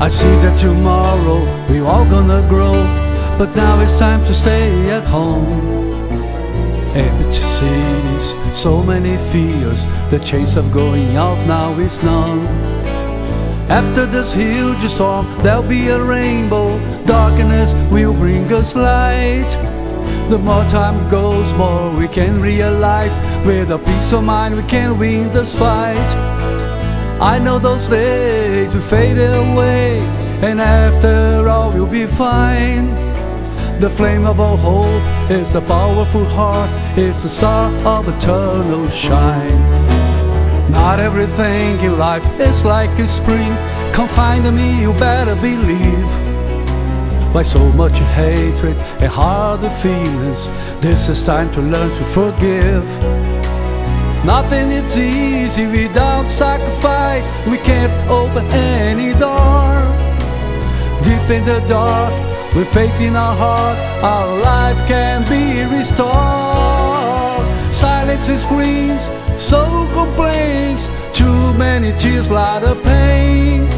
I see that tomorrow we all gonna grow, but now it's time to stay at home. Empty cities, so many fears, the chase of going out now is none. After this huge storm, there'll be a rainbow, darkness will bring us light. The more time goes, more we can realize, with a peace of mind we can win this fight. I know those days will fade away, and after all we'll be fine. The flame of our hope is a powerful heart, it's the star of eternal shine. Not everything in life is like a spring, confined in me, you better believe. Why so much hatred and hard feelings? This is time to learn to forgive. Nothing is easy without sacrifice. We can't open any door. Deep in the dark, with faith in our heart, our life can be restored. Silence screams, soul complains, too many tears, lot of pain.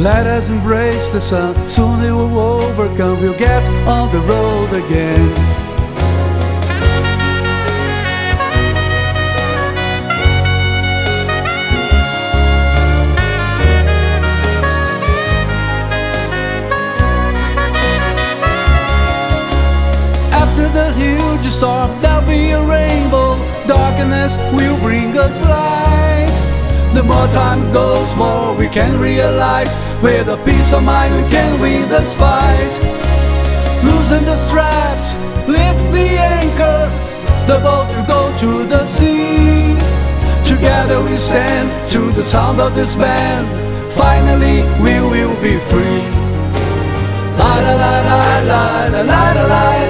Let us embrace the sun, soon it will overcome, we'll get on the road again. There'll be a rainbow. Darkness will bring us light. The more time goes, more we can realize. With a peace of mind, we can win this fight. Loosen the straps, lift the anchors. The boat will go to the sea. Together we stand to the sound of this band. Finally, we will be free. La la la la la la la la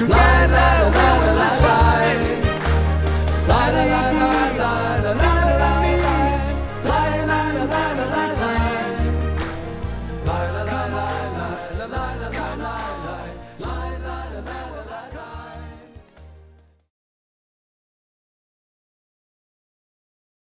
to light, light, light.